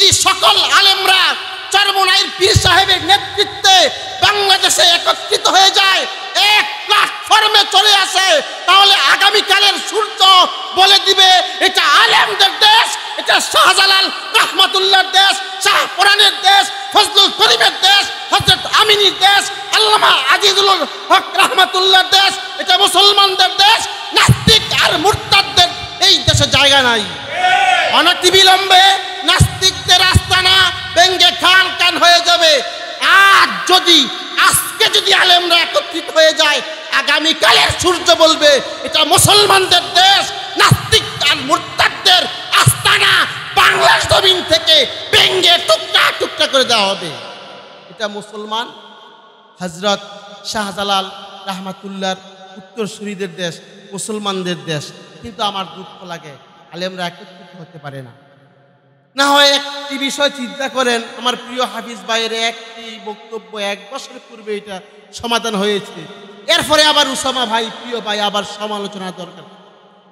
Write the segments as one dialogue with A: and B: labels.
A: যদি সকল আলেমরা চরমনাইর পীর সাহেবের নেতৃত্বে বাংলাদেশে একত্রিত হয়ে যায়, এক প্ল্যাটফর্মে চলে আসে, তাহলে আগামীকালের সূর্য বলে দিবে, এটা আলেমদের দেশ, এটা শাহজালাল রহমাতুল্লাহর দেশ, শাহ কোরআনের দেশ, ফজলুল করিমের দেশ হজরত আমিনীর দেশ, আল্লামা আজিজুল হক রহমাতুল্লাহর দেশ, এটা মুসলমানদের দেশ, নাস্তিক আর মুরতাদদের এই দেশে জায়গা নাই। অনতিবিলম্বে নাস্তিকদের আস্তানা ব্যঙ্গে খান কান হয়ে যাবে। আর যদি আজকে যদি আলেমরা একত্রিত হয়ে যায়, আগামীকালের সূর্য বলবে, এটা মুসলমানদের দেশ, নাস্তিক আর মুরতাদদের আস্তানা বাংলার জমিন থেকে ব্যঙ্গে টুকরা টুকরা করে দেওয়া হবে। এটা মুসলমান হজরত শাহজালাল রাহমাতুল্লার উত্তরসূরিদের দেশ, মুসলমানদের দেশ। কিন্তু আমার দুঃখ লাগে, আলেমরা একত্রিত হতে পারে না। না হয় একটি বিষয় চিন্তা করেন আমার প্রিয় হাফিজ ভাইয়ের একটি বক্তব্য এক বছর পূর্বে এটা সমাধান হয়েছে। এরপরে আবার উসামা ভাই প্রিয় ভাই আবার সমালোচনা দরকার।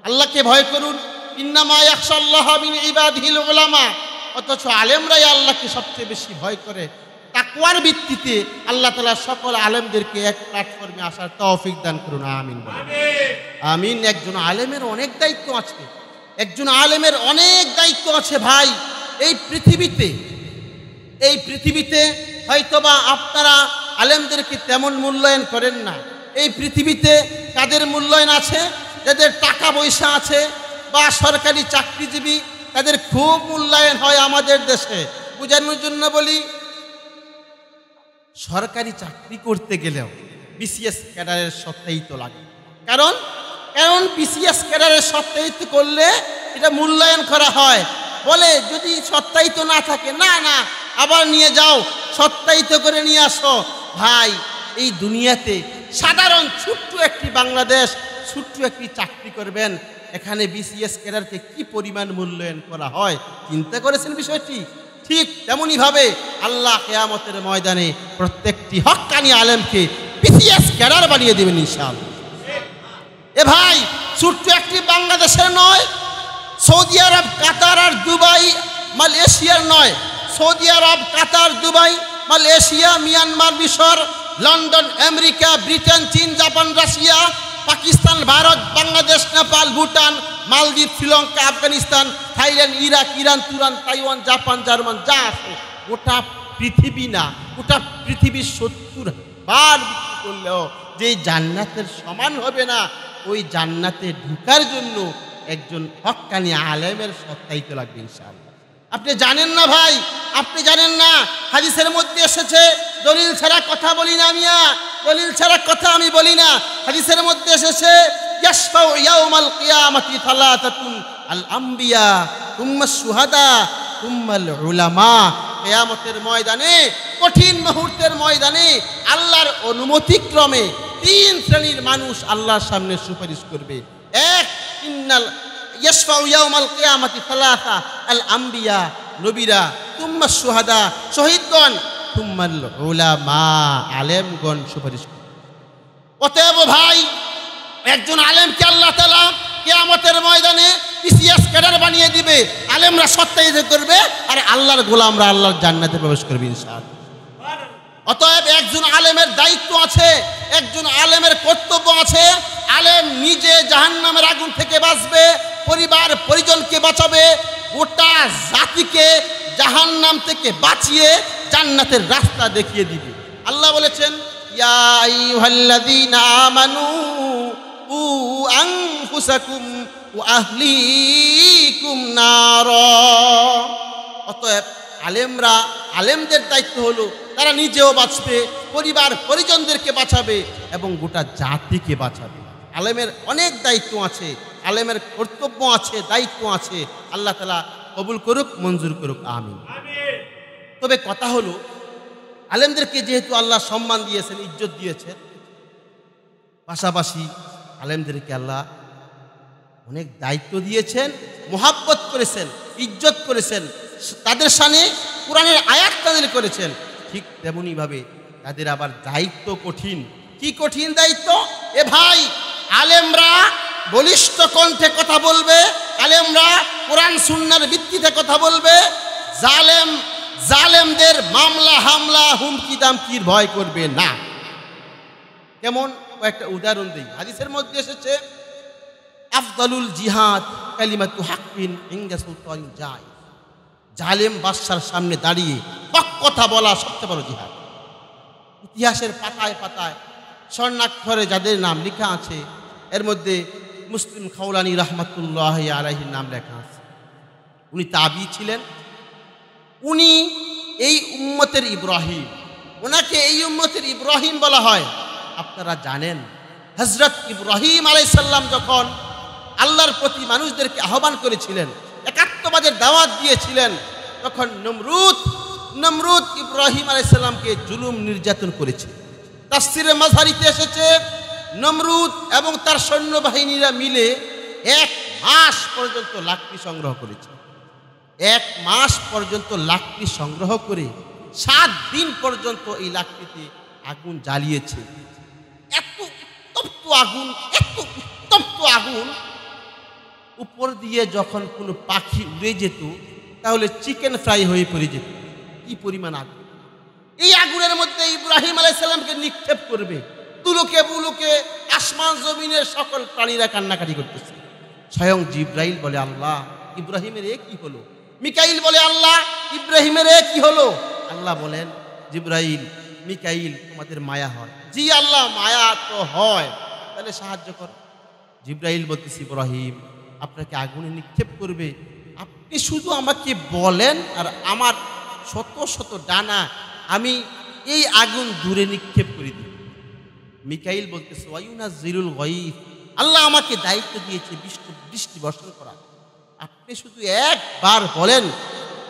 A: আল্লাহকে ভয় করুন মিন উলামা। অথচ আলেমরাই আল্লাহকে সবচেয়ে বেশি ভয় করে। তাকওয়ার ভিত্তিতে আল্লাহ তাআলা সকল আলেমদেরকে এক প্ল্যাটফর্মে আসার তৌফিক দান করুন আমিন। আমিন একজন আলেমের অনেক দায়িত্ব আছে। একজন আলেমের অনেক দায়িত্ব আছে ভাই। এই পৃথিবীতে এই পৃথিবীতে হয়তোবা আপনারা আলেমদেরকে তেমন মূল্যায়ন করেন না। এই পৃথিবীতে কাদের মূল্যায়ন আছে যাদের টাকা পয়সা আছে, বা সরকারি চাকরিজীবী তাদের খুব মূল্যায়ন হয় আমাদের দেশে। বোঝানোর জন্য বলি, সরকারি চাকরি করতে গেলেও বিসিএস ক্যাডারের তো লাগে। কারণ কারণ বিসিএস ক্যাডারের সত্যায়িত করলে এটা মূল্যায়ন করা হয়। বলে, যদি সত্যায়িত না থাকে, না না, আবার নিয়ে যাও, সত্যায়িত করে নিয়ে আসো। ভাই, এই দুনিয়াতে সাধারণ ছোট্ট একটি বাংলাদেশ, ছোট্ট একটি চাকরি করবেন, এখানে বিসিএস ক্যাডারকে কি পরিমাণ মূল্যায়ন করা হয়? চিন্তা করেছেন বিষয়টি? ঠিক তেমনইভাবে আল্লাহ কেয়ামতের ময়দানে প্রত্যেকটি হক্কানি আলেমকে বিসিএস ক্যাডার বানিয়ে দেবেন ইনশাআল্লাহ। এ ভাই, ছোট্ট একটি বাংলাদেশের নয়, সৌদি আরব, কাতার আর দুবাই, মালয়েশিয়ার নয়। সৌদি আরব, কাতার, দুবাই, মালয়েশিয়া, মিয়ানমার মিশর, লন্ডন, আমেরিকা, ব্রিটেন, চীন, জাপান, রাশিয়া, পাকিস্তান, ভারত, বাংলাদেশ, নেপাল, ভুটান, মালদ্বীপ, Sri Lanka, Afghanistan, Thailand, Iraq, Iran, Turan, Taiwan, Japan, German, যা আছে, গোটা পৃথিবী না, গোটা পৃথিবীর সত্তর বার করলেও যে জান্নাতের সমান হবে না ওই জান্নাতে ঢুকার জন্য একজন হক্কানি আলেমের সত্যায়িত লাগবে ইনশাআল্লাহ। আপনি জানেন না ভাই? আপনি জানেন না? হাদিসের মধ্যে এসেছে, দলিল ছাড়া কথা বলি না মিয়া, দলিল ছাড়া কথা আমি বলি না। হাদিসের মধ্যে এসেছে, ইয়াশফাউ ইয়াউমাল কিয়ামাতি থালাতাতুন আল আম্বিয়া তুম্মা শুহাদা তুম্মাল উলামা কিয়ামতের ময়দানে, কঠিন মুহূর্তের ময়দানে আল্লাহর অনুমতিক্রমে তিন শ্রেণির মানুষ আল্লাহর সামনে সুপারিশ করবে। এক, ইন্নাল ইয়াশফাউ ইয়াউমাল কিয়ামাতি সালাসা, আল আম্বিয়া, নবীরা, তুম্মা শুহাদা, শহীদগণ, তুম্মাল উলামা, আলেমগণ সুপারিশ করবে। অতএব ভাই, একজন আলেমকে আল্লাহ তালা কেয়ামতের ময়দানে পিসিএস ক্যাডার বানিয়ে দিবে। আলেমরা সত্যায়িত করবে, আর আল্লাহর গোলামরা আল্লাহর জান্নাতে প্রবেশ করবে ইনশাআল্লাহ। অতএব একজন আলেমের দায়িত্ব আছে একজন আলেমের কর্তব্য আছে আলেম নিজে জাহান্নামের আগুন থেকে বাঁচবে, পরিবার পরিজনকে বাঁচাবে, গোটা জাতিকে জাহান্নাম থেকে বাঁচিয়ে জান্নাতের রাস্তা দেখিয়ে দিবে। আল্লাহ বলেছেন উ অতএব আলেমরা, আলেমদের দায়িত্ব হলো, তারা নিজেও বাঁচবে, পরিবার পরিজনদেরকে বাঁচাবে এবং গোটা জাতিকে বাঁচাবে। আলেমের অনেক দায়িত্ব আছে, আলেমের কর্তব্য আছে, দায়িত্ব আছে। আল্লাহ তালা কবুল করুক, মঞ্জুর করুক আমি তবে কথা হলো, আলেমদেরকে যেহেতু আল্লাহ সম্মান দিয়েছেন, ইজ্জত দিয়েছেন, পাশাপাশি আলেমদেরকে আল্লাহ অনেক দায়িত্ব দিয়েছেন, মোহাব্বত করেছেন, ইজ্জত করেছেন, তাদের সামনে কোরআনের আয়াত তাদের করেছেন। ঠিক তেমনইভাবে তাদের আবার দায়িত্ব কঠিন। কি কঠিন দায়িত্ব? এ ভাই আলেমরা বলিষ্ঠ কণ্ঠে কথা বলবে, আলেমরা কোরআন সুন্নার ভিত্তিতে কথা বলবে, জালেম, জালেমদের মামলা, হামলা, হুমকি, দামকির ভয় করবে না। কেমন? একটা উদাহরণ দিই। হাদিসের মধ্যে এসেছে, আফদালুল জিহাদ কালিমাতু হাক্কিন ইংদা সুলতান যায় জালেম বাদশার সামনে দাঁড়িয়ে হক কথা বলা সবচেয়ে বড় জিহাদ। ইতিহাসের পাতায় পাতায় স্বর্ণাক্ষরে যাদের নাম লেখা আছে এর মধ্যে মুসলিম খাউলানি রহমতুল্লাহ আলাহির নাম লেখা আছে। উনি তাবি ছিলেন। উনি এই উম্মতের ইব্রাহিম। ওনাকে এই উম্মতের ইব্রাহিম বলা হয়। আপনারা জানেন হজরত ইব্রাহিম আলাইসাল্লাম যখন আল্লাহর প্রতি মানুষদেরকে আহ্বান করেছিলেন, একাত্মবাদের দাওয়াত দিয়েছিলেন, তখন নমরুদ নমরুদ ইব্রাহিম আলাইসাল্লামকে জুলুম নির্যাতন করেছে। তাফসিরে মাঝারিতে এসেছে নমরুদ এবং তার সৈন্যবাহিনীরা মিলে এক মাস পর্যন্ত লাকড়ি সংগ্রহ করেছে। এক মাস পর্যন্ত লাকড়ি সংগ্রহ করে সাত দিন পর্যন্ত এই লাকড়িতে আগুন জ্বালিয়েছে। এত উত্তপ্ত আগুন, এত উত্তপ্ত আগুন, উপর দিয়ে যখন কোনো পাখি উড়ে যেত, তাহলে চিকেন ফ্রাই হয়ে পড়ে যেত। কি পরিমাণ আগুন! এই আগুনের মধ্যে ইব্রাহিম আলাইসাল্লামকে নিক্ষেপ করবে। তুলোকে বুলোকে, আসমান জমিনের সকল প্রাণীরা কান্নাকাটি করতেছে। স্বয়ং জিব্রাইল বলে, আল্লাহ, ইব্রাহিমের এ কি হলো? মিকাইল বলে, আল্লাহ, ইব্রাহিমের এ কি হলো? আল্লাহ বলেন, জিব্রাইল, মিকাইল, তোমাদের মায়া হয়। জি আল্লাহ, মায়া তো হয়। তাহলে সাহায্য কর। জিব্রাইল বলতেছি, ইব্রাহিম, আপনাকে আগুনে নিক্ষেপ করবে। আপনি শুধু আমাকে বলেন আর আমার শত শত ডানা আমি এই আগুন দূরে নিক্ষেপ মিকাইল বলতেছে ওয়াইউনা জিরুল গয়িফ। আল্লাহ আমাকে দায়িত্ব দিয়েছে বৃষ্টি বৃষ্টি বর্ষণ করা। আপনি শুধু একবার বলেন,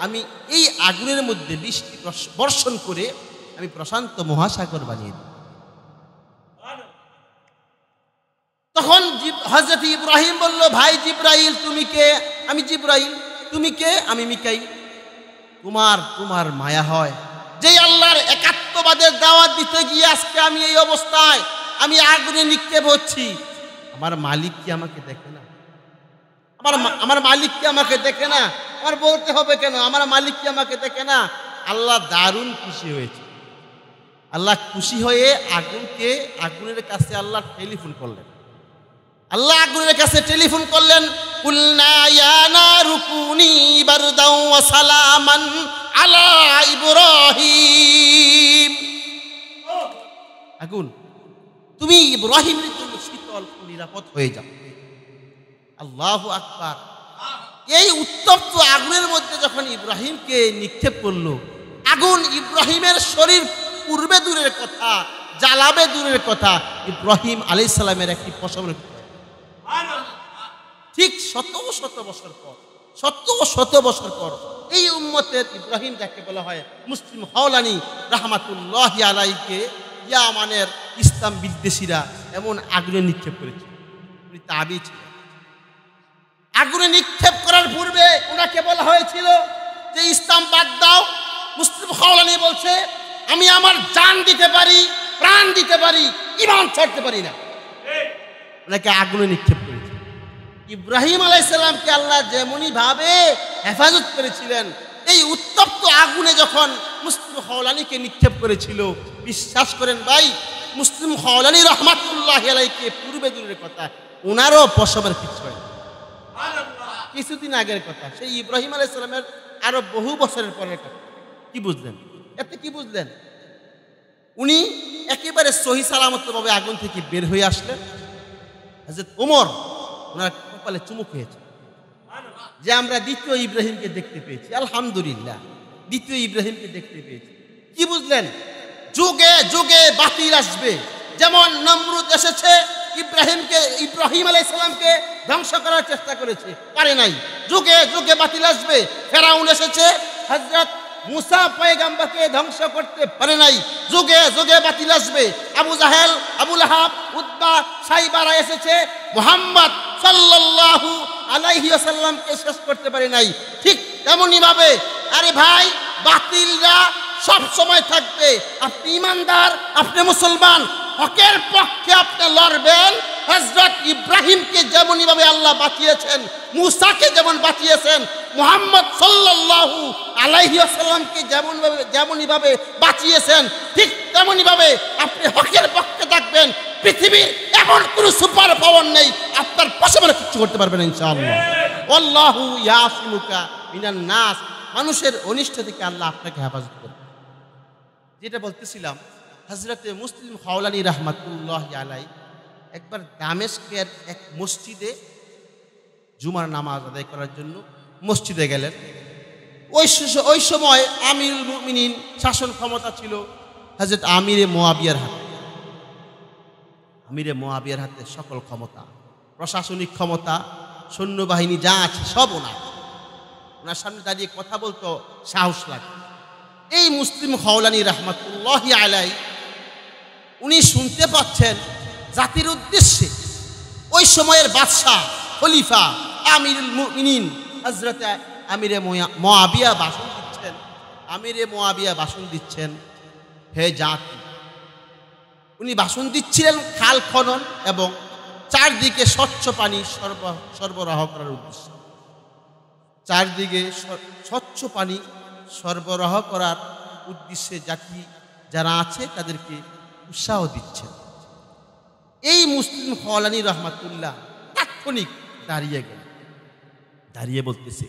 A: আমি এই আগুনের মধ্যে বৃষ্টি বর্ষ- বর্ষণ করে আমি প্রশান্ত মহাসাগর বানিয়ে দিই তখন হজরত ইব্রাহিম বলল, ভাই জিব্রাইল, তুমি কে? আমি জিব্রাইল, তুমি কে? আমি মিকাইল। তোমার তোমার মায়া হয়। যে আল্লাহর একাত্মবাদের দাওয়াত দিতে গিয়ে আজকে আমি এই অবস্থায় আমি আগুনে নিক্ষেপ হচ্ছি। আমার মালিক কি আমাকে দেখে না? আমার আমার মালিক কি আমাকে দেখে না? আমার বলতে হবে কেন? আমার মালিক কি আমাকে দেখে না? আল্লাহ দারুণ খুশি হয়েছে। আল্লাহ খুশি হয়ে আগুনকে, আগুনের কাছে আল্লাহ টেলিফোন করলেন। আল্লাহ আগুনের কাছে টেলিফোন করলেন কুনি বারদাও সালামান আলা ইব্রাহিম আগুন। তুমি ইব্রাহিমের জন্য শীতল নিরাপদ হয়ে যাও। আল্লাহ আকবার। এই উত্তপ্ত আগুনের মধ্যে যখন ইব্রাহিমকে নিক্ষেপ করল, আগুন ইব্রাহিমের শরীর পূর্বে দূরের কথা, জ্বালাবে দূরের কথা, ইব্রাহিম আলাইহিস সালামের একটি পশমের ঠিক শত শত বছর পর শত শত বছর পর এই উম্মতের ইব্রাহিম যাকে বলা হয় মুসলিম হাওলানি রাহমাতুল্লাহ আলাইকে ইয়ামানের ইসলাম বিদ্বেষীরা এমন আগুনে নিক্ষেপ করেছে। উনি তাবি ছিলেন। আগুনে নিক্ষেপ করার পূর্বে ওনাকে বলা হয়েছিল যে ইসলাম বাদ দাও মুসলিম হাওলানি বলছে আমি আমার জান দিতে পারি প্রাণ দিতে পারি ইমান ছাড়তে পারি না। ওনাকে আগুনে নিক্ষেপ করেছে। ইব্রাহিম আলাইসাল্লামকে আল্লাহ যেমনই ভাবে হেফাজত করেছিলেন, এই উত্তপ্ত আগুনে যখন মুসলিম হওলানিকে নিক্ষেপ করেছিল, বিশ্বাস করেন ভাই, মুসলিম হওলানি রহমাতুল্লাহ আলাইকে পূর্বে দূরের কথা, ওনারও প্রসবের কিছু হয় কিছুদিন আগের কথা, সেই ইব্রাহিম আলাইসাল্লামের আরও বহু বছরের পরের কথা। কি বুঝলেন? এতে কি বুঝলেন? উনি একেবারে সহি সালামতভাবে আগুন থেকে বের হয়ে আসলেন। হাজরত ওমর, ওনার কপালে চুমুক হয়েছে যে আমরা দ্বিতীয় ইব্রাহিমকে দেখতে পেয়েছি, আলহামদুলিল্লাহ, দ্বিতীয় ইব্রাহিমকে দেখতে পেয়েছি। কি বুঝলেন? যুগে যুগে বাতিল আসবে। যেমন নমরুদ এসেছে, ইব্রাহিমকে, ইব্রাহিম আলাইসালামকে ধ্বংস করার চেষ্টা করেছে। পারে নাই। যুগে যুগে বাতিল আসবে। ফেরাউন এসেছে হজরত মুসা পয়গাম্বাকে ধ্বংস করতে পারে নাই। যুগে যুগে বাতিল আসবে। আবু জাহেল আবুল আহাব উদ্বা সাইবারা এসেছে, মোহাম্মদ সাল্লাল্লাহু আলাইহি আসাল্লামকে শেষ করতে পারে নাই। ঠিক তেমনই ভাবে, আরে ভাই, বাতিলরা সব সময় থাকবে। আপনি ইমানদার, আপনি মুসলমান, হকের পক্ষে আপনি লড়বেন। হজরত ইব্রাহিমকে যেমনই ভাবে আল্লাহ বাঁচিয়েছেন, মুসাকে যেমন বাঁচিয়েছেন, মোহাম্মদ সাল্লাল্লাহু আলাইহি আসাল্লামকে যেমন ভাবে, যেমনই ভাবে বাঁচিয়েছেন, ঠিক তেমনই ভাবে আপনি হকের পক্ষে থাকবেন। পৃথিবীর এমন কোন সুপার পাওয়ার নেই, আপনার পাশে মানে কিচ্ছু করতে পারবেন ইনশাআল্লাহ। আল্লাহু মিনান নাস। মানুষের অনিষ্ট থেকে আল্লাহ আপনাকে হেফাজত করবে। যেটা বলতেছিলাম হজরতে মুসলিম হাওলানি রহমাতুল্লাহ আলাই একবার দামেস্কের এক মসজিদে জুমার নামাজ আদায় করার জন্য মসজিদে গেলেন। ওই ওই সময় আমিরুল মুমিনিন শাসন ক্ষমতা ছিল হজরত আমিরে মোয়াবিয়ার হাতে। আমিরে মোয়াবিয়ার হাতে সকল ক্ষমতা, প্রশাসনিক ক্ষমতা, সৈন্যবাহিনী যা আছে সব ওনার। ওনার সামনে দাঁড়িয়ে কথা বলতো সাহস লাগে। এই মুসলিম হাওলানি রহমতুল্লাহ আলাই উনি শুনতে পাচ্ছেন জাতির উদ্দেশ্যে ওই সময়ের বাদশাহ, খলিফা মুমিনিন হজরত আমিরে মোয়াবিয়া ভাষণ দিচ্ছেন। আমিরে মোয়াবিয়া ভাষণ দিচ্ছেন, হে জাতি উনি ভাষণ দিচ্ছিলেন খাল খনন এবং চারদিকে স্বচ্ছ পানি সরব- সরবরাহ করার উদ্দেশ্যে। চারদিকে স্বচ্ছ পানি সরবরাহ করার উদ্দেশ্যে জাতি যারা আছে তাদেরকে উৎসাহ দিচ্ছেন। এই মুসলিম ফলানি রহমাতুল্লাহ তাৎক্ষণিক দাঁড়িয়ে গেল দাঁড়িয়ে বলতেছে,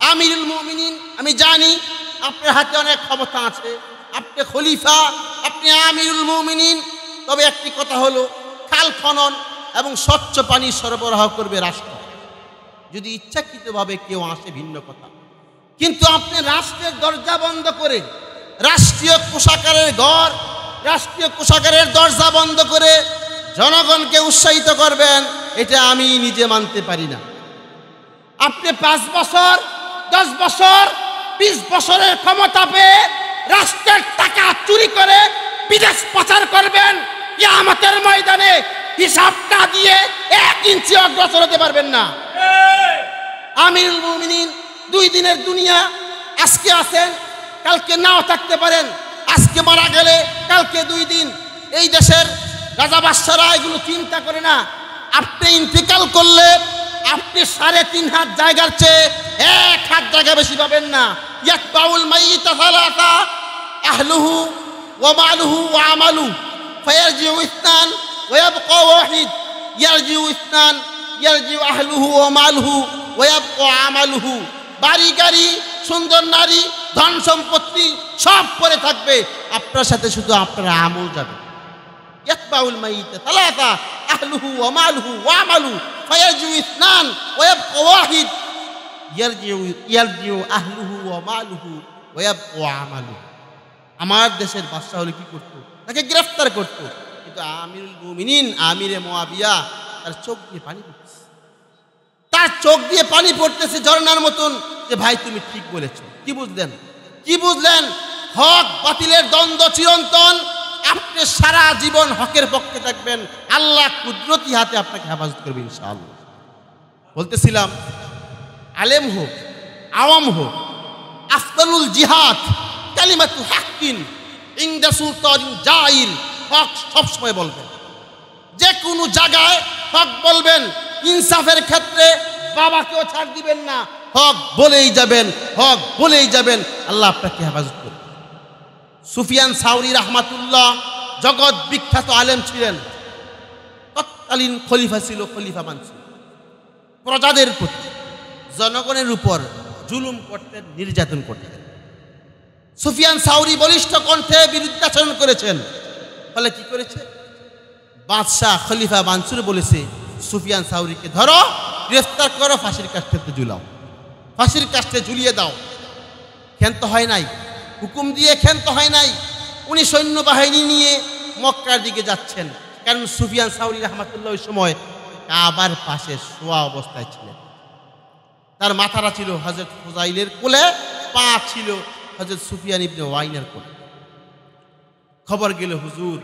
A: আমিরুল মুমিনিন, আমি জানি আপনার হাতে অনেক ক্ষমতা আছে, আপনি খলিফা আপনি আমিরুল মুমিনিন। তবে একটি কথা হলো, খাল খনন এবং স্বচ্ছ পানি সরবরাহ করবে রাষ্ট্র। যদি ইচ্ছাকৃতভাবে কেউ আসে, ভিন্ন কথা। কিন্তু আপনি রাষ্ট্রের দরজা বন্ধ করে, রাষ্ট্রীয় কোষাগারের ঘর, রাষ্ট্রীয় কোষাগারের দরজা বন্ধ করে জনগণকে উৎসাহিত করবেন, এটা আমি নিজে মানতে পারি না। আপনি পাঁচ বছর, দশ বছর, বিশ বছরের ক্ষমতা পেয়ে রাষ্ট্রের টাকা চুরি করে বিদেশ পাচার করবেন আমাদের ময়দানে হিসাবটা দিয়ে এক ইঞ্চি অগ্রসর হতে পারবেন না। আমিরুল মুমিনিন দুই দিনের দুনিয়া আজকে আছেন কালকে নাও থাকতে পারেন আজকে মারা গেলে কালকে দুই দিন। এই দেশের রাজা বাদশারা এগুলো চিন্তা করে না। আপনি ইন্তেকাল করলে আপনি সাড়ে তিন হাত জায়গার চেয়ে এক হাত জায়গা বেশি পাবেন না। ইয়াত বাউল মাইয়িতা ফালাতা আহলুহু ওয়া মালুহু ওয়া আমালু ফায়ারজিউ ইসনান ওয়া ইয়াবকা ওয়াহিদ ইয়ারজিউ ইসনান ইয়ারজিউ আহলুহু ওয়া মালুহু ওয়া ইয়াবকা আমালুহু বাড়ি গাড়ি সুন্দর নারী, ধন সম্পত্তি, সব পরে থাকবে। আপনার সাথে শুধু আপনার আমল যাবে। ইয়াতবাউল মাইয়িতা তালাতা আহলুহু ওয়া মালুহু ওয়া আমালু। ফায়ারজিউ ইসনান ওয়া ইয়াবকা ওয়াহিদ। ইয়ারজিউ ইয়ারজিউ আহলুহু ওয়া মালুহু ওয়া ইয়াবকা আমালুহু আমার দেশের বাদশা হলে কি করত? তাকে গ্রেফতার করত। কিন্তু আমিরুল মুমিনিন, আমিরে মোয়াবিয়া তার চোখ দিয়ে পানি পড়তেছে। তার চোখ দিয়ে পানি পড়তেছে ঝর্ণার মতন যে, ভাই, তুমি ঠিক বলেছ। কি বুঝলেন? কি বুঝলেন? হক বাতিলের দ্বন্দ্ব চিরন্তন। আপনি সারা জীবন হকের পক্ষে থাকবেন। আল্লাহ কুদরতি হাতে আপনাকে হেফাজত করবে, ইনশাআল্লাহ। বলতেছিলাম, আলেম হোক, আওয়াম হোক আফতানুল জিহাদ কালিমাতু হাক্কিন ইংদা সুলতান জাইর হক সবসময় বলবেন। যে কোনো জায়গায় হক বলবেন, ইনসাফের ক্ষেত্রে বাবাকেও ছাড় দিবেন না। হক বলেই যাবেন, হক বলেই যাবেন, আল্লাহ আপনাকে হেফাজত করবে। সুফিয়ান সাউরি রহমাতুল্লাহ জগৎ বিখ্যাত আলেম ছিলেন। তৎকালীন খলিফা ছিল খলিফা মানছিল প্রজাদের প্রতি জনগণের উপর জুলুম করতেন, নির্যাতন করতেন। সুফিয়ান সাউরি বলিষ্ঠ কণ্ঠে বিরুদ্ধাচরণ করেছেন। ফলে কি করেছে? বাদশাহ খলিফা মানসুর বলেছে, সুফিয়ান সাউরিকে ধরো, গ্রেফতার করো, ফাঁসির কাষ্ঠে ঝুলাও। ফাঁসির কাষ্ঠে ঝুলিয়ে দাও। ক্ষান্ত হয় নাই। হুকুম দিয়ে ক্ষান্ত হয় নাই। উনি সৈন্যবাহিনী নিয়ে মক্কার দিকে যাচ্ছেন। কারণ সুফিয়ান সাউরি রহমাতুল্লাহ ওই সময় কাবার পাশে শোয়া অবস্থায় ছিলেন। তার মাথাটা ছিল হজরত ফুজাইলের কোলে, পা ছিল হজরত সুফিয়ান ইবনে ওয়াইনের কোলে। খবর গেল, হুজুর,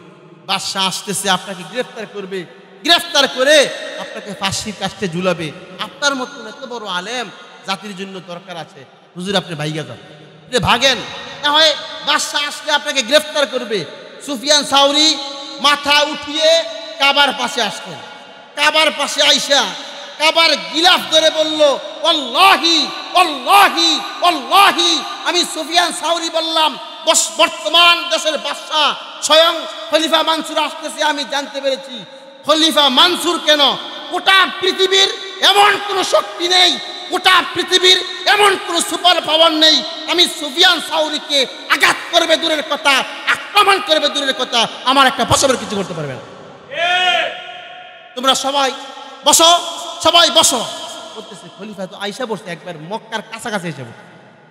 A: বাদশাহ আসতেছে, আপনাকে গ্রেফতার করবে। গ্রেফতার করে আপনাকে ফাঁসির কাছে ঝুলাবে। আপনার মতন এত বড় আলেম জাতির জন্য দরকার আছে। হুজুর, আপনি ভাইগা যান। আপনি ভাগেন। না হয় বাদশাহ আসলে আপনাকে গ্রেফতার করবে। সুফিয়ান সাউরি মাথা উঠিয়ে কাবার পাশে আসলেন কাবার পাশে আইসা কাবার গিলাফ ধরে বলল অল্লাহি অল্লাহি অল্লাহি আমি সুফিয়ান সাউরি বললাম বস- বর্তমান দেশের বাদশাহ স্বয়ং খলিফা মানসুর আসতেছে আমি জানতে পেরেছি। খলিফা মানসুর কেন? গোটা পৃথিবীর এমন কোনো শক্তি নেই গোটা পৃথিবীর এমন কোনো সুপার পাওয়ার নেই। আমি সুফিয়ান সাউরিকে আঘাত করবে দূরের কথা আক্রমণ করবে দূরের কথা আমার একটা বছরের কিছু করতে পারবে না। তোমরা সবাই বসো। সবাই বসো। বলতেছে খলিফা তো আইসা বসে একবার মক্কার কাছাকাছি এসে বসে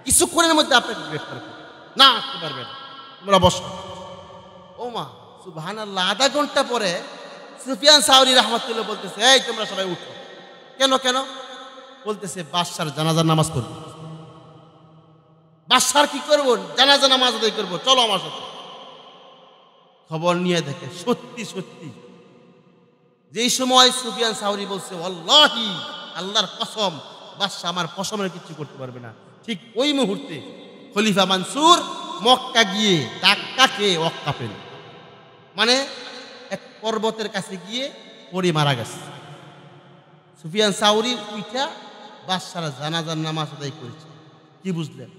A: কিছুক্ষণের মধ্যে আপনাকে গ্রেফতার করবে না আসতে পারবে না। তোমরা বসো। ও মা সুবহান আল্লাহ আধা ঘণ্টা পরে সুফিয়ান সাউরি রহমতুল্লাহ বলতেছে এই তোমরা সবাই উঠো। কেন কেন? বলতেছে বাদশার জানাজার নামাজ করব বাদশার কি করব? জানাজা নামাজ আদায় করব। চলো আমার সাথে। খবর নিয়ে দেখে সত্যি সত্যি। যেই সময় সুফিয়ান সাউরি বলছে আল্লাহি আল্লাহর কসম, বাদশাহ আমার কসমের কিছু করতে পারবে না। ঠিক ওই মুহূর্তে খলিফা মানসুর মক্কা গিয়ে ধাক্কা খেয়ে অক্কা পেল। মানে এক পর্বতের কাছে গিয়ে পড়ে মারা গেছে। সুফিয়ান সাউরি উইঠা বাদশারা জানাজার নামাজ আদায় করেছে। কি বুঝলেন?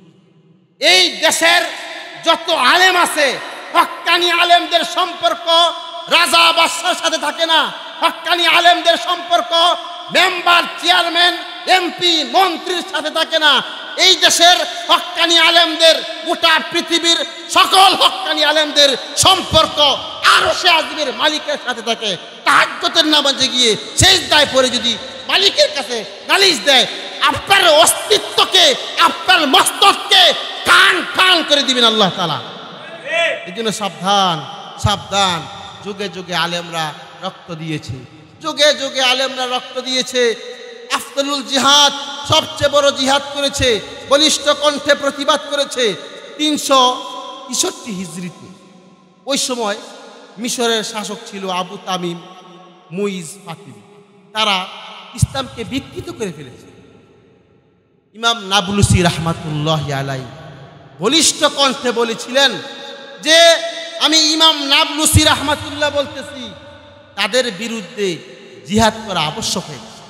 A: এই দেশের যত আলেম আছে হক্কানি আলেমদের সম্পর্ক রাজা বাদশার সাথে থাকে না। হক্কানি আলেমদের সম্পর্ক মেম্বার চেয়ারম্যান এমপি মন্ত্রীর সাথে থাকে না। এই দেশের হক্কানি আলেমদের গোটা পৃথিবীর সকল হক্কানি আলেমদের সম্পর্ক আরও সে আজমের মালিকের সাথে থাকে। তাহাজ্জতের নামাজে গিয়ে শেষ দায় পরে যদি মালিকের কাছে নালিশ দেয় আপনার অস্তিত্বকে আপনার মস্তককে কান কান করে দিবেন আল্লাহ তালা এই জন্য সাবধান সাবধান। যুগে যুগে আলেমরা রক্ত দিয়েছে। যুগে যুগে আলেমরা রক্ত দিয়েছে। আফতালুল জিহাদ সবচেয়ে বড় জিহাদ করেছে, বলিষ্ঠ কণ্ঠে প্রতিবাদ করেছে তিনশো তেষট্টি হিজড়িতে। ওই সময় মিশরের শাসক ছিল আবু তামিম মুইজ ফাতিম। তারা ইসলামকে বিকৃত করে ফেলেছে। ইমাম নাবলুসি রহমাতুল্লাহ আলাই বলিষ্ঠ কণ্ঠে বলেছিলেন যে আমি ইমাম নাবলুসি রহমাতুল্লাহ বলতেছি, তাদের বিরুদ্ধে জিহাদ করা আবশ্যক হয়ে গেছে।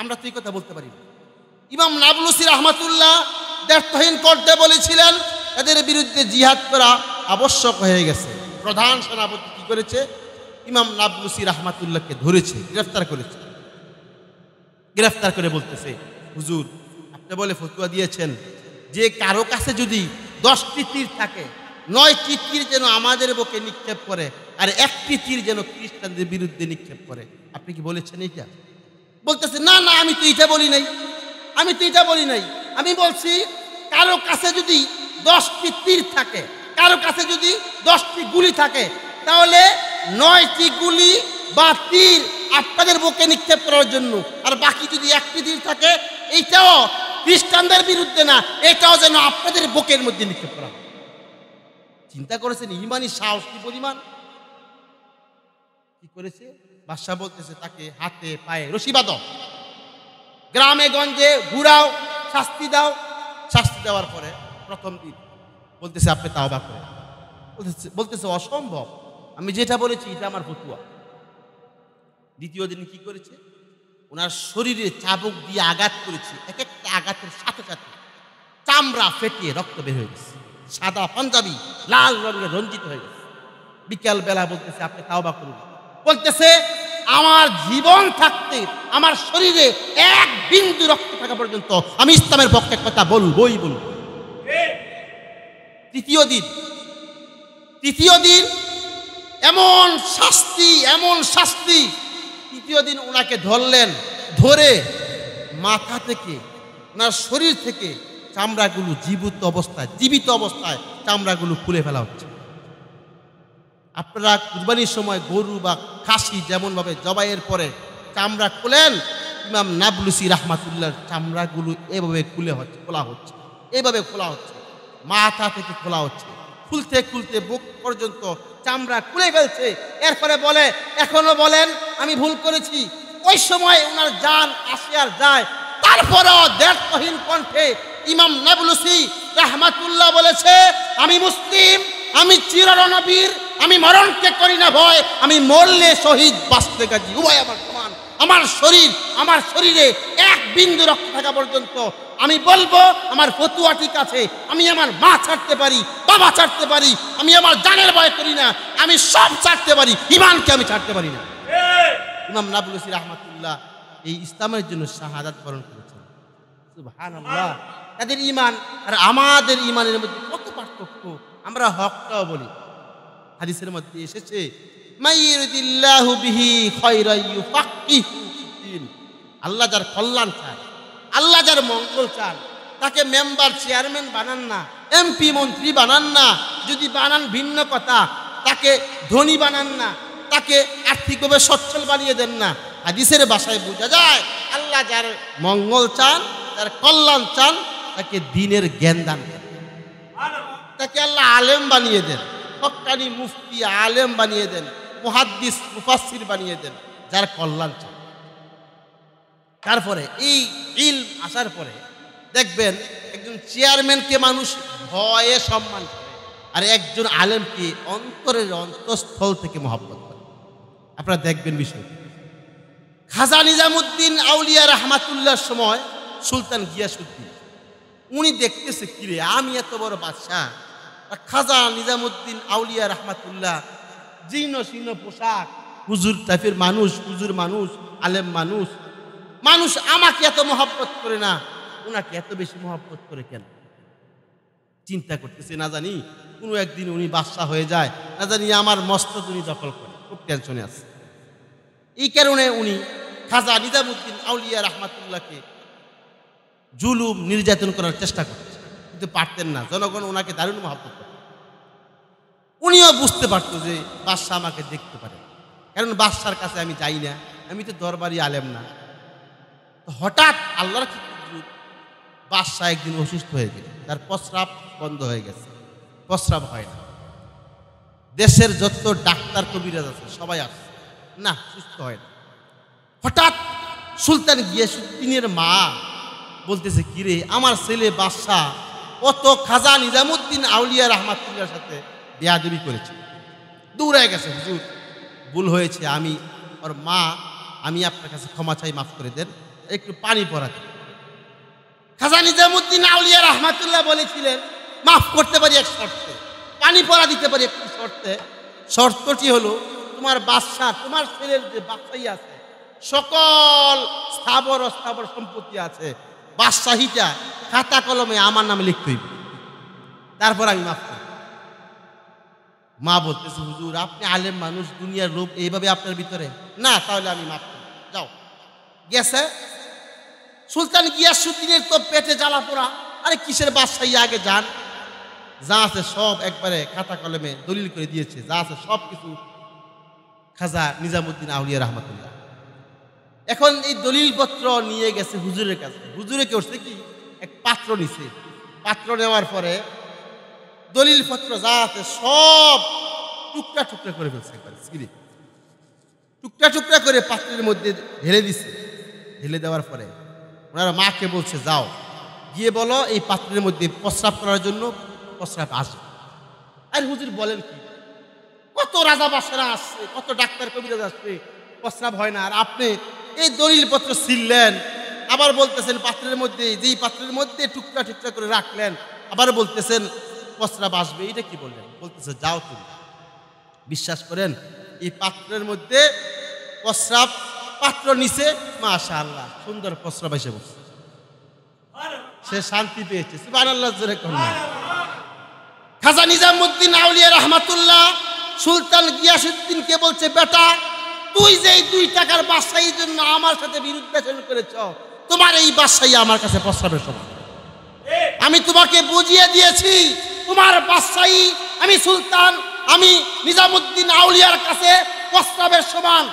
A: আমরা তো এই কথা বলতে পারি। ইমাম নাবলুসি রহমাতুল্লাহ দ্ব্যর্থহীন কণ্ঠে বলেছিলেন, তাদের বিরুদ্ধে জিহাদ করা আবশ্যক হয়ে গেছে প্রধান সেনাপতি কি করেছে ইমাম নাবলুসি রহমাতুল্লাহকে ধরেছে, গ্রেফতার করেছে গ্রেফতার করে বলতেছে, হুজুর, আপনি বলে ফতুয়া দিয়েছেন, যে কারও কাছে যদি দশটি তীর থাকে নয়টি তীর যেন আমাদের বুকে নিক্ষেপ করে, আর একটি তীর যেন খ্রিস্টানদের বিরুদ্ধে নিক্ষেপ করে। আপনি কি বলেছেন এইটা? বলতেছে, না না, আমি তো এটা বলি নাই। আমি তো এটা বলি নাই। আমি বলছি, কারও কাছে যদি দশটি তীর থাকে, কারও কাছে যদি দশটি গুলি থাকে, তাহলে নয়টি গুলি বা তীর আপনাদের বুকে নিক্ষেপ করার জন্য। আর বাকি যদি একটি তীর থাকে, এইটাও খ্রিস্টানদের বিরুদ্ধে না, এটাও যেন আপনাদের বুকের মধ্যে নিক্ষেপ করা হয়। চিন্তা করেছেন ইমানি সাহস কি পরিমাণ? কি করেছে? বাদশাহ বলতেছে, তাকে হাতে পায়ে রশি বাঁধো। গ্রামে, গঞ্জে ঘুরাও, শাস্তি দাও। শাস্তি দেওয়ার পরে প্রথম দিন বলতেছে, আপনি তাওবা করে বলতেছে বলতেছে, অসম্ভব। আমি যেটা বলেছি, এটা আমার ফতুয়া। দ্বিতীয় দিন কি করেছে? ওনার শরীরে চাবুক দিয়ে আঘাত করেছে, এক একটা আঘাতের সাথে সাথে চামড়া ফেটিয়ে রক্ত বের হয়ে গেছে। সাদা পাঞ্জাবি, লাল রঙের রঞ্জিত হয়ে গেছে। বিকাল বেলা বলতেছে, আপনি তাওবা করুন। বলতেছে, আমার জীবন থাকতে, আমার শরীরে এক বিন্দু রক্ত থাকা পর্যন্ত আমি ইসলামের পক্ষে কথা বলবই বলব তৃতীয় দিন তৃতীয় দিন এমন শাস্তি এমন শাস্তি। তৃতীয় দিন ওনাকে ধরলেন, ধরে মাথা থেকে ওনার শরীর থেকে চামড়াগুলো জীবিত অবস্থায় জীবিত অবস্থায় চামড়াগুলো খুলে ফেলা হচ্ছে। আপনারা কুরবানির সময় গরু বা খাসি যেমনভাবে জবাইয়ের পরে চামড়া খুলেন, ইমাম নাবলুসি রাহমাতুল্লাহর চামড়াগুলো এভাবে খুলে হচ্ছে, খোলা হচ্ছে। এভাবে খোলা হচ্ছে। মাথা থেকে খোলা হচ্ছে। খুলতে খুলতে বুক পর্যন্ত চামড়া খুলে ফেলছে। এরপরে বলে, এখনও বলেন, আমি ভুল করেছি। ওই সময় ওনার যান আসে আর যায়। তারপরেও দেড়হীন কণ্ঠে ইমাম নাবলুসি রাহমাতুল্লাহ বলেছে আমি মুসলিম আমি চিরনবীর আমি মরণকে করি না ভয় আমি মরলে শহীদ বাঁচতে গাজি উভয় আমার সমান আমার শরীর আমার শরীরে এক বিন্দু রক্ত থাকা পর্যন্ত। আমি বলব আমার ফতুয়া ঠিক আছে আমি আমার মা ছাড়তে পারি বাবা ছাড়তে পারি আমি আমার জানের ভয় করি না আমি সব ছাড়তে পারি ইমানকে আমি ছাড়তে পারি না। ইমাম নাবুলসি রহমাতুল্লাহ এই ইসলামের জন্য শাহাদাত বরণ সুবহানাল্লাহ তাদের ইমান আর আমাদের ইমানের মধ্যে কত পার্থক্য? আমরা হকটাও বলি। হাদিসের মধ্যে এসেছে। আল্লাহ যার কল্যাণ চান আল্লাহ যার মঙ্গল চান, তাকে মেম্বার, চেয়ারম্যান বানান না, এমপি, মন্ত্রী বানান না, যদি বানান ভিন্ন কথা, তাকে ধনী বানান না, তাকে আর্থিকভাবে সচ্ছল বানিয়ে দেন না। হাদিসের বাসায় বোঝা যায়, আল্লাহ যার মঙ্গল চান যার কল্যাণ চান, তাকে দিনের জ্ঞান দান তাকে আল্লাহ আলেম বানিয়ে দেন, হকানি মুফতি, আলেম বানিয়ে দেন, মুহাদ্দিস মুফাসির বানিয়ে দেন, যার কল্যাণ চান। তারপরে এই ইল আসার পরে দেখবেন একজন চেয়ারম্যানকে মানুষ ভয়ে সম্মান করে আর একজন আলেমকে অন্তরের অন্তঃস্থল থেকে মহব্বত করে। আপনারা দেখবেন বিষয় খাজা নিজামুদ্দিন আউলিয়া রহমাতুল্লাহর সময় সুলতান গিয়াসুদ্দিন উনি দেখতেছে, কিরে, আমি এত বড় বাদশাহ? খাজা নিজামুদ্দিন আউলিয়া রহমাতুল্লাহ জীর্ণ শীর্ণ পোশাক, হুজুর টাইপের মানুষ, হুজুর মানুষ, আলেম মানুষ মানুষ আমাকে এত মহব্বত করে না। ওনাকে এত বেশি মহব্বত করে কেন? চিন্তা করতেছে, না জানি, কোনো একদিন উনি বাদশাহ হয়ে যায়, না জানি আমার মস্তক উনি দখল করে। খুব টেনশনে আছে। এই কারণে উনি খাজা নিজামুদ্দিন আউলিয়া রহমাতুল্লাহকে জুলুম, নির্যাতন করার চেষ্টা করছে। কিন্তু পারতেন না। জনগণ ওনাকে দারুণ মহাব্বত উনিও বুঝতে পারতো যে বাদশাহ আমাকে দেখতে পারে। কারণ বাদশার কাছে আমি যাই না। আমি তো দরবারি আলেম না। হঠাৎ আল্লাহর বাদশাহ একদিন অসুস্থ হয়ে গেল। তার প্রস্রাব বন্ধ হয়ে গেছে। প্রস্রাব হয় না। দেশের যত ডাক্তার, কবিরাজ আছে, সবাই আসছে না, সুস্থ হয় না। হঠাৎ সুলতান গিয়াসুদ্দিনের মা বলতেছে, কিরে, আমার ছেলে বাদশাহ কত খাজা নিজামুদ্দিন আউলিয়া রহমাতুল্লার সাথে বেয়াদবি করেছে। দৌড়ায় গেছে, হুজুর। ভুল হয়েছে, আমি, ওর মা, আমি আপনার কাছে ক্ষমা চাই, মাফ করে দেন। একটু পানি পরাতে। খাজা নিজামুদ্দিন আউলিয়া রহমাতুল্লাহ বলেছিলেন, মাফ করতে পারি এক শর্তে, পানি পরা দিতে পারি একটি শর্তে। শর্তটি হলো, তোমার বাদশাহ তোমার ছেলের যে বাদশাহী আছে, সকল স্থাবর অস্থাবর সম্পত্তি আছে বাদশাহীটা খাতা কলমে আমার নামে লিখতে হইবে। তারপর আমি মাফ করি। মা বলতেছে, হুজুর, আপনি আলেম মানুষ, দুনিয়ার লোক, এইভাবে আপনার ভিতরে? না, তাহলে আমি মাফ করি। যাও। গেছে। সুলতান গিয়াসুদ্দিনের তো পেটে জ্বালা পোড়া। আরে কিসের বাদশাহী, আগে যান। যা আছে সব একবারে খাতা কলমে দলিল করে দিয়েছে। যা আছে সব কিছু খাজা নিজামুদ্দিন আউলিয়া রহমতুল্লাহ। এখন এই দলিলপত্র নিয়ে গেছে হুজুরের কাছে। হুজুরে করছে? কি? এক পাত্র নিছে। পাত্র নেওয়ার পরে দলিলপত্র যা আছে সব টুকরা টুকরা করে ফেলছে একবার টুকরা টুকরা করে পাত্রের মধ্যে ঢেলে দিছে। ঢেলে দেওয়ার পরে ওনার মাকে বলছে, যাও, গিয়ে বলো এই পাত্রের মধ্যে প্রস্রাব করার জন্য প্রস্রাব আসবে। আর হুজুর বলেন কি? কত রাজা বাসারা আসছে, কত ডাক্তার কবিরাজ আসছে, প্রস্রাব হয় না। আর আপনি এই দলিলপত্র ছিললেন আবার বলতেছেন পাত্রের মধ্যে, যেই পাত্রের মধ্যে টুকরা টুকরা করে রাখলেন, আবার বলতেছেন প্রস্রাব আসবে। এটা কি বললেন? বলতেছে, যাও তুমি। বিশ্বাস করেন, এই পাত্রের মধ্যে প্রস্রাব পাত্র নিচে মাশা আল্লাহ সুন্দর প্রস্রাব এসে বসছে। সে শান্তি পেয়েছে আল্লাহ জোরে খাজা নিজামুদ্দিন আউলিয়া রহমাতুল্লাহ, সুলতান গিয়াসুদ্দিনকে বলছে, বেটা তুই যে এই দুই টাকার বাসাইয়ের জন্য আমার সাথে বিরুদ্ধাচরণ করেছ, তোমার এই বাসাই আমার কাছে প্রস্তাবের সমান। আমি তোমাকে বুঝিয়ে দিয়েছি, তোমার বাদশাহী, আমি সুলতান, আমি নিজামুদ্দিন আউলিয়ার কাছে প্রস্তাবের সমান।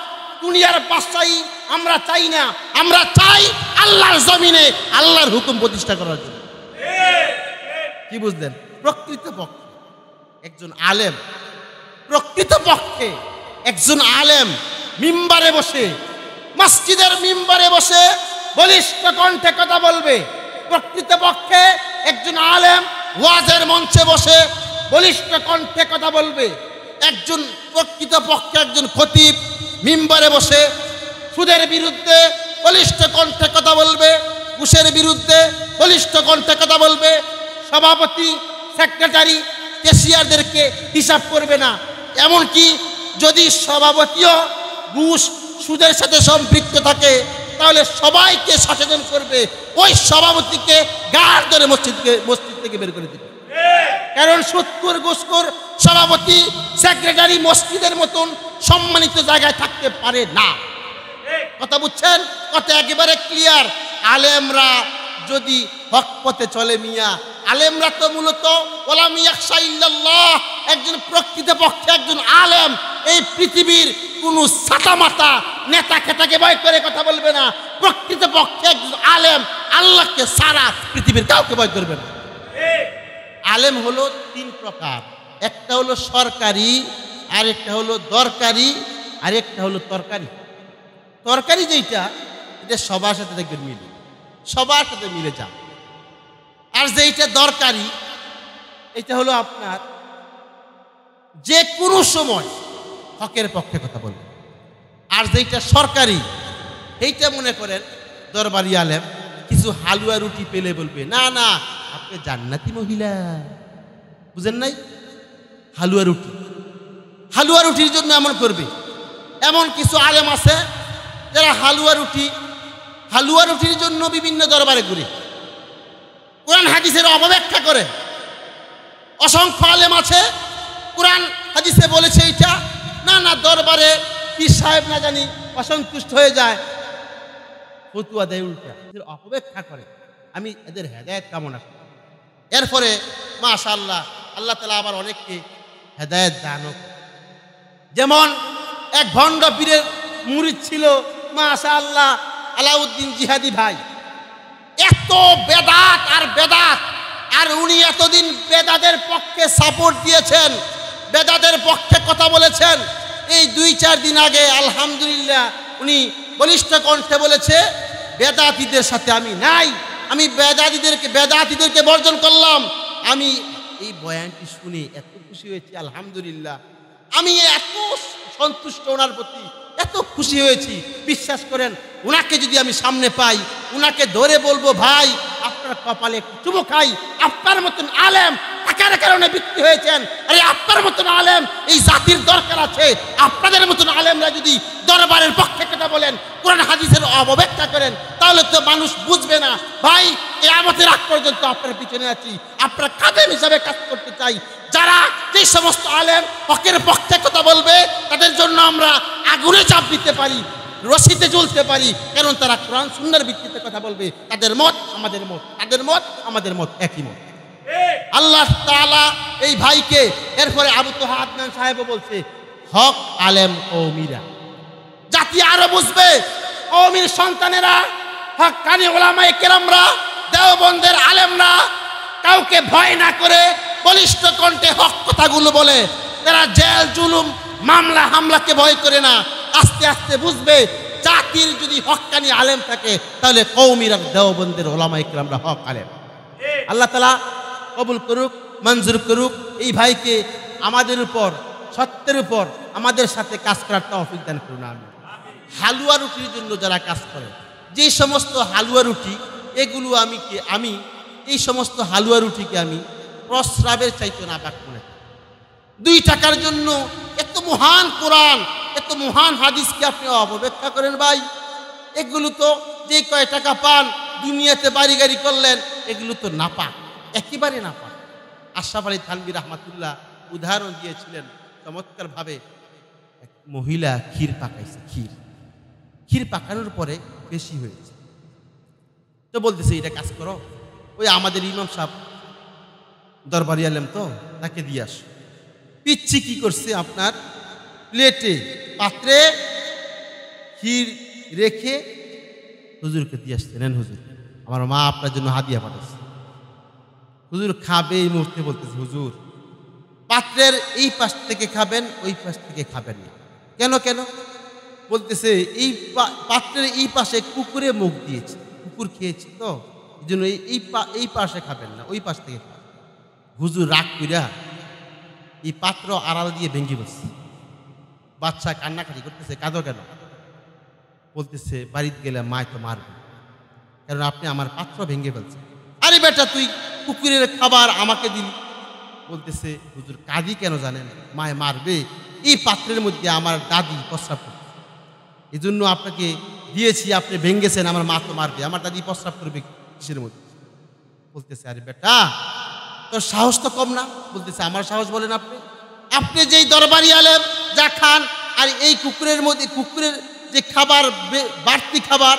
A: দুনিয়ার বাদশাহী আমরা চাই না, আমরা চাই আল্লাহর জমিনে আল্লাহর হুকুম প্রতিষ্ঠা করার জন্য। কি বুঝলেন? প্রকৃত পক্ষে একজন আলেম, প্রকৃত পক্ষে একজন আলেম মিম্বারে বসে, মসজিদের মিম্বারে বসে বলিষ্ঠ কণ্ঠে কথা বলবে। প্রকৃতপক্ষে একজন আলেম ওয়াজের মঞ্চে বসে বলিষ্ঠ কণ্ঠে কথা বলবে। একজন প্রকৃতপক্ষে একজন খতিব মিম্বারে বসে সুদের বিরুদ্ধে বলিষ্ঠ কণ্ঠে কথা বলবে, ঘুষের বিরুদ্ধে বলিষ্ঠ কণ্ঠে কথা বলবে। সভাপতি, সেক্রেটারি কেশিয়ারদেরকে হিসাব করবে না। এমনকি যদি সভাপতিও ঘুষ সুদের সাথে সম্পৃক্ত থাকে, তাহলে সবাইকে সচেতন করবে। ওই সভাপতিকে গাড় ধরে মসজিদকে, মসজিদ থেকে বের করে দিবে। কারণ সত্তর গোস্কর সভাপতি সেক্রেটারি মসজিদের মতন সম্মানিত জায়গায় থাকতে পারে না। কথা বুঝছেন? কথা একেবারে ক্লিয়ার আলেমরা যদি হক পথে চলে মিয়া। আলেমরা তো মূলত ওলাম ইয়াকশা ইল্লাল্লাহ, একজন প্রকৃত পক্ষে একজন আলেম। এই পৃথিবীর কোন সাতামাতা নেতা খেতাকে ভয় করে কথা বলবে না। প্রকৃত পক্ষে একজন আলেম আল্লাহকে সারা পৃথিবীর কাউকে ভয় করবে না। আলেম হলো তিন প্রকার। একটা হলো সরকারি, আরেকটা হলো দরকারি, আরেকটা হলো তরকারি। তরকারি যেইটা, এটা সবার সাথে দেখবেন মিলে। সবার সাথে মিলে যান। আর যেইটা দরকারি, এটা হলো আপনার যে কোনো সময় হকের পক্ষে কথা বলবে আর যেইটা সরকারি এইটা মনে করেন দরবারি আলেম, কিছু হালুয়া রুটি পেলে বলবে, না না, আপনি জান্নাতি মহিলা। বুঝেন নাই? হালুয়া রুটি। হালুয়া রুটির জন্য এমন করবে। এমন কিছু আলেম আছে, যারা হালুয়া রুটি হালুয়া রুটির জন্য বিভিন্ন দরবারে ঘুরে। কোরআন হাদিসের অপব্যাখ্যা করে। অসংখ্য আলেম আছে, কোরআন হাদিসে বলেছে এইটা। না না, দরবারে পীর সাহেব না জানি অসন্তুষ্ট হয়ে যায়। ফতুয়া দেয় উল্টা। এদের অপব্যাখ্যা করে। আমি এদের হেদায়ত কামনা করি। এরপরে মাশা আল্লাহ আল্লাহ তালা আবার অনেককে হেদায়ত দানও যেমন, এক ভণ্ড পীরের মুরিদ ছিল মাশা আল্লাহ আলাউদ্দিন জিহাদি ভাই। এত বেদাত আর বেদাত, আর উনি এতদিন বেদাদের পক্ষে সাপোর্ট দিয়েছেন, বেদাদের পক্ষে কথা বলেছেন। এই দুই চার দিন আগে আলহামদুলিল্লাহ উনি বলিষ্ঠ কণ্ঠে বলেছে, বেদাতিদের সাথে আমি নাই, আমি বেদাতিদেরকে বেদাতিদেরকে বর্জন করলাম। আমি এই বয়ানটি শুনে এত খুশি হয়েছি, আলহামদুলিল্লাহ। আমি এত সন্তুষ্ট ওনার প্রতি। এত খুশি হয়েছি। বিশ্বাস করেন ওনাকে যদি আমি সামনে পাই ওনাকে ধরে বলব, ভাই, আপনার কপালে চুমো খাই। আপনার মতন আলেম টাকার কারণে বিক্রি হয়েছেন। আরে, আপনার মতন আলেম এই জাতির দরকার আছে। আপনাদের মতন আলেমরা যদি দরবারের পক্ষে কথা বলেন, কোরআন হাদিসের অবব্যাখ্যা করেন, তাহলে তো মানুষ বুঝবে না। ভাই এ আমাদের আগ পর্যন্ত আপনার পিছনে আছি। আপনার কাদের হিসাবে কাজ করতে চাই। যারা যে সমস্ত আলেম হকের পক্ষে কথা বলবে, তাদের জন্য আমরা আগুনে চাপ দিতে পারি, রশিতে জ্বলতে পারি। কারণ তারা কোরআন সুন্দর ভিত্তিতে কথা বলবে। তাদের মত আমাদের মত, তাদের মত আমাদের মত, একই মত। আল্লাহ তাআলা এই ভাইকে এরপরে আবু তোহা আদনান সাহেবও বলছে, হক আলেম ও কৌমিরা জাতি আরও বুঝবে কৌমির সন্তানেরা হক কানি ওলামায়ে কেরামরা, দেওবন্দের আলেমরা কাউকে ভয় না করে বলিষ্ঠ কণ্ঠে হক কথাগুলো বলে। তারা জেল জুলুম মামলা হামলাকে ভয় করে না। আস্তে আস্তে বুঝবে জাতির যদি হক্কানি আলেম থাকে তাহলে কৌমিরা দেওবন্দের ওলামায়ে কেরামরা হক আলেম। আল্লাহ তালা কবুল করুক মঞ্জুর করুক এই ভাইকে আমাদের উপর সত্যের উপর আমাদের সাথে কাজ করার তৌফিক দান করুন আমি হালুয়া রুটির জন্য যারা কাজ করে যে সমস্ত হালুয়া রুটি এগুলো আমি কি আমি এই সমস্ত হালুয়া রুটিকে আমি প্রস্রাবের চাইতে না পাক মনে দুই টাকার জন্য এত মহান কোরআন, এত মহান হাদিসকে আপনি অপব্যাখ্যা করেন ভাই। এগুলো তো যে কয় টাকা পান, দুনিয়াতে বাড়ি গাড়ি করলেন, এগুলো তো না পাক, একেবারে না পাক। আশরাফ আলী থানবি রহমাতুল্লাহ উদাহরণ দিয়েছিলেন চমৎকারভাবে। মহিলা ক্ষীর পাকাইছে, ক্ষীর। ক্ষীর পাকানোর পরে বেশি হয়েছে। তো বলতেছে, এটা কাজ করো। ওই আমাদের ইমাম সাহেব দরবারি আলেম তো, তাকে দিয়ে আস। পিচ্ছি কি করছে আপনার? প্লেটে পাত্রে ক্ষীর রেখে হুজুরকে দিয়ে আসছে। নেন হুজুর, আমার মা আপনার জন্য হাদিয়া পাঠাচ্ছে। হুজুর খাবে এই মুহূর্তে বলতেছে, হুজুর, পাত্রের এই পাশ থেকে খাবেন, ওই পাশ থেকে খাবেন না। কেন কেন? বলতেছে, এই পাত্রের এই পাশে কুকুরে মুখ দিয়েছে, কুকুর খেয়েছে তো, এই জন্য এই এই পাশে খাবেন না, ওই পাশ থেকে হুজুর রাগ কইরা এই পাত্র আড়াল দিয়ে ভেঙে বসছে বাচ্চা কান্নাকাটি করতেছে, কাঁদো কেন? বলতেছে, বাড়িতে গেলে মায় তো মারবে। কারণ আপনি আমার পাত্র ভেঙে ফেলছেন। আরে বেটা, তুই কুকুরের খাবার আমাকে দিলি। বলতেছে, হুজুর কাঁদি কেন জানেন? মায় মারবে। এই পাত্রের মধ্যে আমার দাদি প্রস্রাব করছে। এই জন্য আপনাকে দিয়েছি, আপনি ভেঙ্গেছেন আমার মা তো মারবে। আমার দাদি প্রস্রাব করবে কিসের মধ্যে? বলতেছে, আরে বেটা তোর সাহস তো কম না? বলতেছে, আমার সাহস বলেন আপনি। আপনি যেই দরবারি আলেম, যা খান, আর এই কুকুরের মধ্যে, কুকুরের যে খাবার বাড়তি খাবার,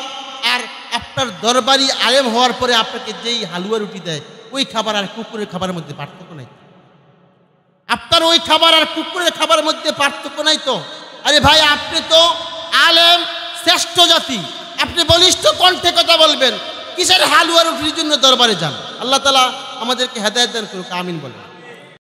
A: আর আপনার দরবারি আলেম হওয়ার পরে আপনাকে যেই হালুয়া রুটি দেয়, ওই খাবার আর কুকুরের খাবারের মধ্যে পার্থক্য নাই। আপনার ওই খাবার আর কুকুরের খাবারের মধ্যে পার্থক্য নাই তো? আরে ভাই, আপনি তো আলেম, শ্রেষ্ঠ জাতি। আপনি বলিষ্ঠ কণ্ঠে কথা বলবেন। কিসের হালুয়া রুটির জন্য দরবারে যান? আল্লাহ তালা আমাদেরকে হেদায়ত করুক আমিন বলেন।